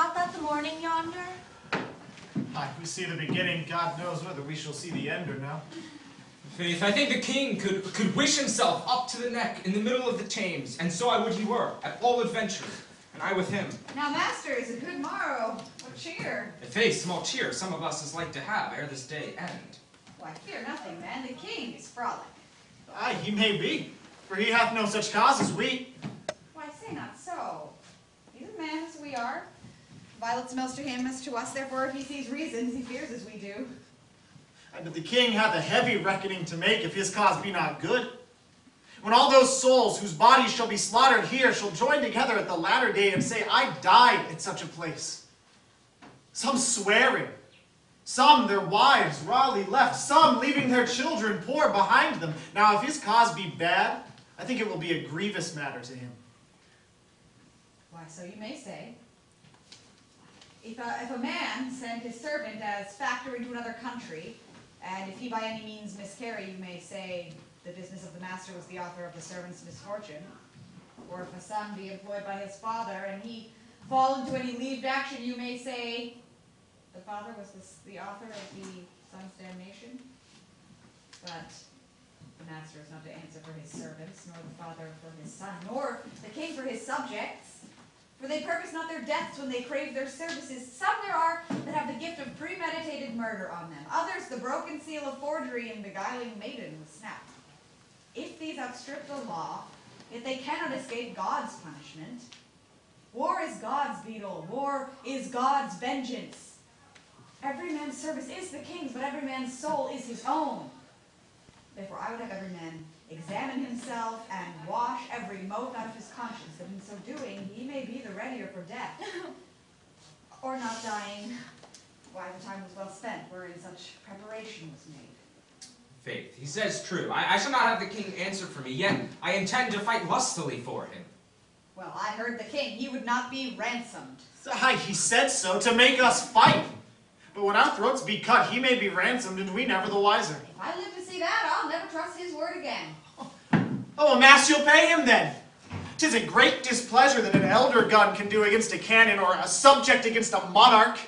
not that the morning yonder? Ah, Aye, we see the beginning. God knows whether we shall see the end or no. Faith, I think the king could, could wish himself up to the neck in the middle of the Thames, and so I would he were, at all adventure, and I with him. Now, master, is a good morrow. What cheer? A faith, small cheer, some of us is like to have ere this day end. Why, fear nothing, man. The king is frolic. Aye, he may be, for he hath no such cause as we. Why, say not so. He's a man as we are. Violence smells to him as to us, therefore, if he sees reasons, he fears as we do. Aye, But the king hath a heavy reckoning to make if his cause be not good. When all those souls whose bodies shall be slaughtered here shall join together at the latter day and say, I died at such a place. Some swearing, some their wives rawly left, some leaving their children poor behind them. Now, if his cause be bad, I think it will be a grievous matter to him. Why, so you may say. If a, if a man send his servant as factor into another country, and if he by any means miscarry, you may say the business of the master was the author of the servant's misfortune. Or if a son be employed by his father, and he fall into any leaved action, you may say the father was the, the author of the son's damnation. But the master is not to answer for his servants, nor the father for his son, nor the king for his subjects. For they purpose not their deaths when they crave their services. Some there are that have the gift of premeditated murder on them. Others the broken seal of forgery and beguiling maiden with snap. If these outstrip the law, yet they cannot escape God's punishment. War is God's beetle. War is God's vengeance. Every man's service is the king's, but every man's soul is his own. Therefore, I would have every man examine himself and wash every mote out of his conscience, that in so doing he may be the readier for death. or not dying, why the time was well spent, wherein such preparation was made. Faith, he says true. I, I shall not have the king answer for me, yet I intend to fight lustily for him. Well, I heard the king, he would not be ransomed. Aye, he said so, to make us fight. But when our throats be cut, he may be ransomed, and we never the wiser. If I live to see that, I'll never trust his word again. Oh, a mass you'll pay him then. Tis a great displeasure that an elder gun can do against a cannon, or a subject against a monarch.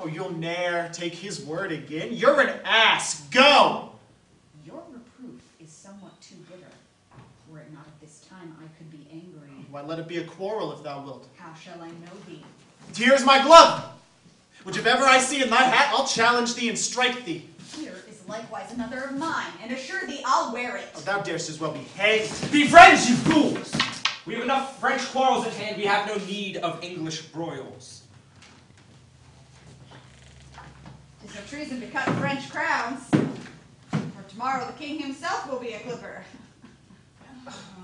Oh, you'll ne'er take his word again. You're an ass. Go! Your reproof is somewhat too bitter. Were it not at this time, I could be angry. Why, let it be a quarrel if thou wilt. How shall I know thee? Here's my glove, which if ever I see in thy hat, I'll challenge thee and strike thee. Here is likewise another of mine, and assure thee I'll wear it. Oh, thou darest as well be hanged. Be friends, you fools! We have enough French quarrels at hand, we have no need of English broils. Tis no treason to cut French crowns. For tomorrow the king himself will be a clipper.